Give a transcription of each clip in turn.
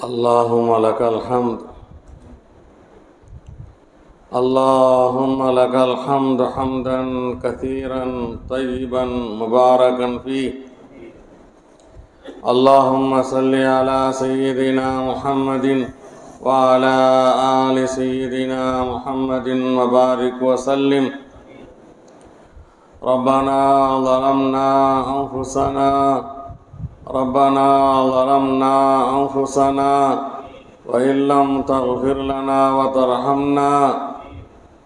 اللهم لك الحمد. اللهم لك الحمد حمدا كثيرا طيبا مباركا فيه. اللهم صل على سيدنا محمد وعلى آل سيدنا محمد وبارك وسلم. ربنا ظلمنا أنفسنا ربنا ظلمنا أنفسنا وإن لم تغفر لنا وترحمنا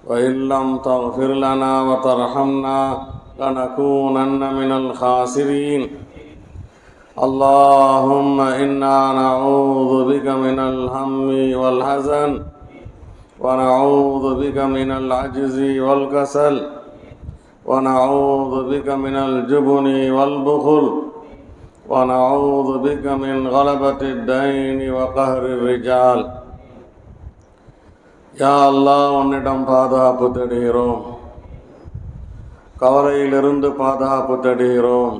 وإن لم تغفر لنا وترحمنا لنكونن من الخاسرين. اللهم إنا نعوذ بك من الهم والحزن ونعوذ بك من العجز والكسل ونعوذ بك من الجبن والبخل ونعوذ بك من غلبة الدين وقهر الرجال யா அல்லாஹ் உன்னிடம் பாதுகாப்பு தேடுகிறோம் கவலையிலிருந்து பாதுகாப்பு தேடுகிறோம்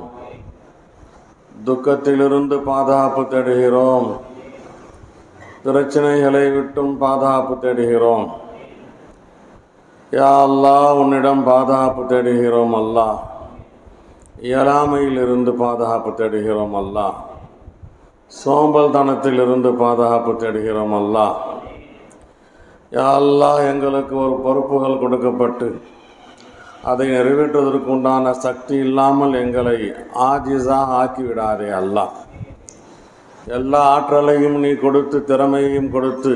துக்கத்திலிருந்து பாதுகாப்பு தேடுகிறோம் பிரச்சனைகளை விட்டும் பாதுகாப்பு தேடுகிறோம் யா அல்லாஹ் உன்னிடம் பாதுகாப்பு தேடுகிறோம் அல்லாஹ் இயலாமையிலிருந்து பாதுகாப்பு தேடுகிறோம் அல்லாஹ். சோம்பல் தனத்திலிருந்து பாதுகாப்பு தேடுகிறோம் அல்லாஹ் எல்லா எங்களுக்கு ஒரு பொறுப்புகள் கொடுக்கப்பட்டு அதை நிறைவேற்றுவதற்கு உண்டான சக்தி இல்லாமல் எங்களை ஆஜிஸாக ஆக்கிவிடாதே அல்லாஹ். எல்லா ஆற்றலையும் நீ கொடுத்து திறமையையும் கொடுத்து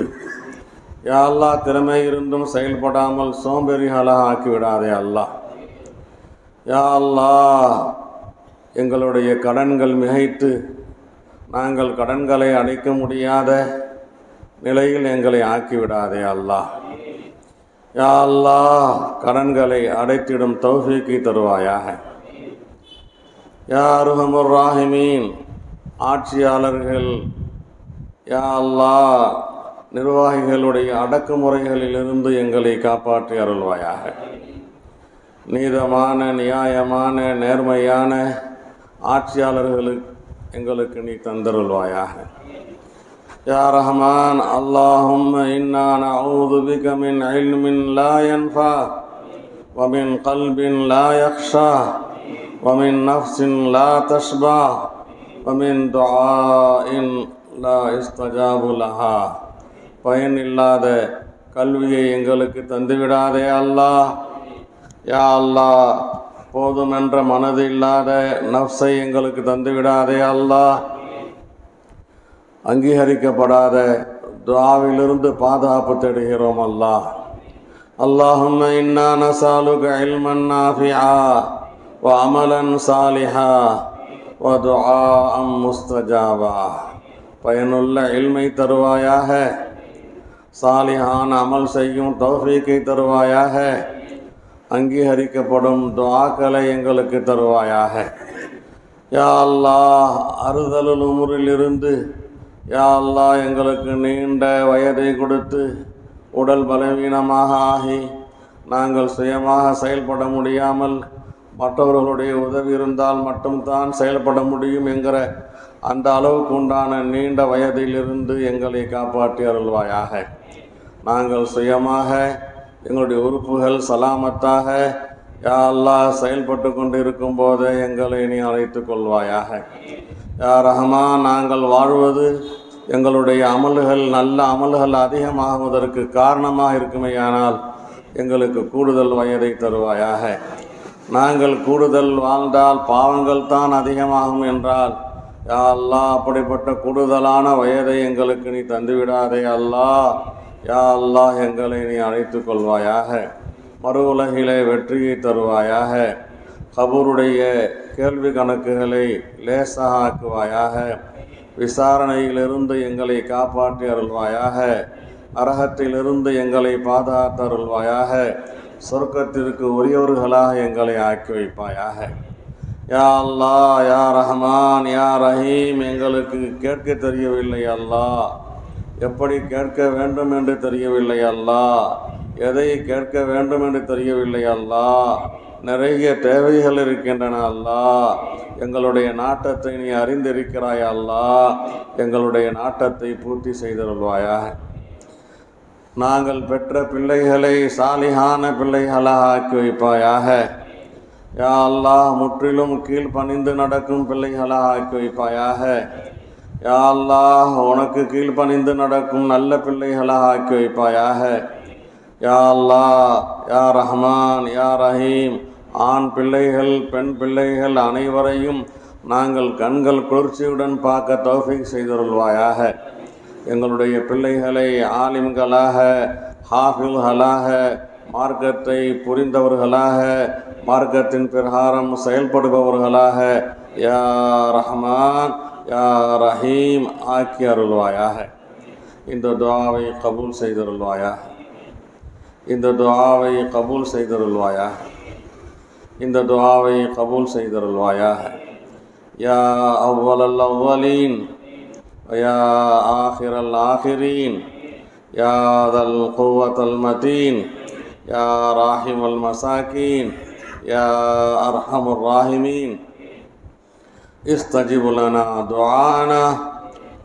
எல்லா திறமை இருந்தும் செயல்படாமல் சோம்பேறிகளாக ஆக்கிவிடாதே அல்லாஹ். யா அல்லா எங்களுடைய கடன்கள் மிகைத்து நாங்கள் கடன்களை அடைக்க முடியாத நிலையில் எங்களை ஆக்கிவிடாதே அல்லாஹ். யா அல்லாஹ் கடன்களை அடைத்திடும் தௌஃபீக்கை தருவாயாக. யா அருகமுர் ராஹிமீன் ஆட்சியாளர்கள் யா அல்லாஹ் நிர்வாகிகளுடைய அடக்குமுறைகளிலிருந்து எங்களை காப்பாற்றி அருள்வாயாக. நீதமான நியாயமான நேர்மையான ஆட்சியாளர்களுக்கு எங்களுக்கு நீ தந்தருள்வாயாக يا رحمن اللهم إنا نعوذ بك من علم لا ينفع ومن قلب لا يخشى ومن نفس لا تشبع ومن دعاء لا يستجاب لها பயன் இல்லாத கல்வியை எங்களுக்கு தந்துவிடாதே அல்லாஹ் யா அல்லா போதுமென்ற மனது இல்லாத நப்சை எங்களுக்கு தந்துவிடாதே அல்லா அங்கீகரிக்கப்படாத துவாவிலிருந்து பாதுகாப்பு தேடுகிறோம் அல்லா அல்லாஹும் இன்னா நசாலுக இல்மன் நாஃபியா வ அமலன் சாலிஹா வ துஆ அம் முஸ்தஜாவா பயனுள்ள இல்மை தருவாயாக சாலிஹான் அமல் செய்யும் தௌஃபீக்கை தருவாயாக அங்கீகரிக்கப்படும் துவாக்களை எங்களுக்கு தருவாயாக. யா அல்லாஹ் அறுதலுள் உமுரிலிருந்து யா எங்களுக்கு நீண்ட வயதை கொடுத்து உடல் பலவீனமாக ஆகி நாங்கள் சுயமாக செயல்பட முடியாமல் மற்றவர்களுடைய உதவி இருந்தால் மட்டும்தான் செயல்பட முடியும் என்கிற அந்த அளவுக்கு உண்டான நீண்ட வயதிலிருந்து எங்களை காப்பாற்றி அருள்வாயாக. நாங்கள் சுயமாக எங்களுடைய உறுப்புகள் சலாமத்தாக யா செயல்பட்டு செயல்பட்டு கொண்டிருக்கும் போதே எங்களை நீ அழைத்து கொள்வாயாக. யா நாங்கள் வாழ்வது எங்களுடைய அமல்கள் நல்ல அமல்கள் அதிகமாகுவதற்கு காரணமாக இருக்குமேயானால் எங்களுக்கு கூடுதல் வயதை தருவாயாக. நாங்கள் கூடுதல் வாழ்ந்தால் பாவங்கள் தான் அதிகமாகும் என்றால் யா அல்லா அப்படிப்பட்ட கூடுதலான வயதை எங்களுக்கு நீ தந்துவிடாதே அல்லா யா அல்லாஹ் எங்களை நீ அழைத்து கொள்வாயாக மறு உலகிலே வெற்றியை தருவாயாக கபூருடைய கேள்வி கணக்குகளை லேசாக ஆக்குவாயாக விசாரணையிலிருந்து எங்களை காப்பாற்றி அருள்வாயாக அரகத்திலிருந்து எங்களை பாதுகாத்து அருள்வாயாக சொர்க்கத்திற்கு உரியவர்களாக எங்களை ஆக்கி வைப்பாயாக. யா அல்லாஹ் யா ரஹ்மான் யா ரஹீம் எங்களுக்கு கேட்க தெரியவில்லை அல்லாஹ். எப்படி கேட்க வேண்டும் என்று தெரியவில்லை அல்லாஹ் எதை கேட்க வேண்டும் என்று தெரியவில்லை அல்லா. நிறைய தேவைகள் இருக்கின்றன அல்லா. எங்களுடைய நாட்டத்தை நீ அறிந்திருக்கிறாய் அல்லா. எங்களுடைய நாட்டத்தை பூர்த்தி செய்தருள்வாயாக நாங்கள் பெற்ற பிள்ளைகளை சாலிகான பிள்ளைகளாக ஆக்கி வைப்பாயாக. யா அல்லாஹ் முற்றிலும் கீழ் பணிந்து நடக்கும் பிள்ளைகளாக ஆக்கி வைப்பாயாக. யா உனக்கு கீழ்ப்பணிந்து நடக்கும் நல்ல பிள்ளைகளாக ஆக்கி வைப்பாயாக. யா யா ரஹ்மான் யா ரஹீம் ஆண் பிள்ளைகள் பெண் பிள்ளைகள் அனைவரையும் நாங்கள் கண்கள் குளிர்ச்சியுடன் பார்க்க தௌஃபீக் செய்தருள்வாயாக. எங்களுடைய பிள்ளைகளை ஆலிம்களாக ஹாஃபில்களாக மார்க்கத்தை புரிந்தவர்களாக மார்க்கத்தின் பிரகாரம் செயல்படுபவர்களாக. யா ரஹ்மான் یا رحیم آ کے رلوایا ہے؟ ان دو دعاوی قبول سے ادھر رلوایا ہے۔ ان دو دعاوی قبول سے ادھر رلوایا ہے۔ ان دو دعاوی قبول سے ادھر رلوایا ہے۔ یا اول الاولین یا آخر الآخرین یا ذا القوت المتین، یا راحم المساکین، یا ارحم الراحمین۔ استجب لنا دعانا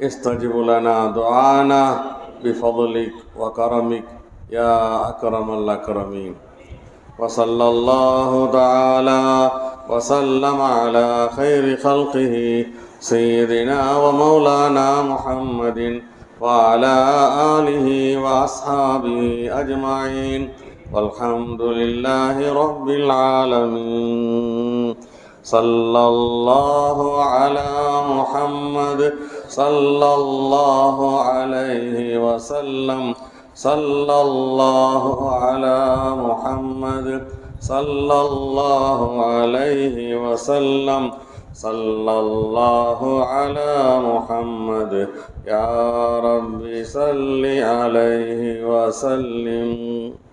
استجب لنا دعانا بفضلك وكرمك يا أكرم الأكرمين. وصلى الله تعالى وسلم على خير خلقه سيدنا ومولانا محمد وعلى آله وأصحابه أجمعين. والحمد لله رب العالمين. صلى الله على محمد صلى الله عليه وسلم. صلى الله على محمد صلى الله عليه وسلم. صلى الله على محمد. يا رب صل عليه وسلم.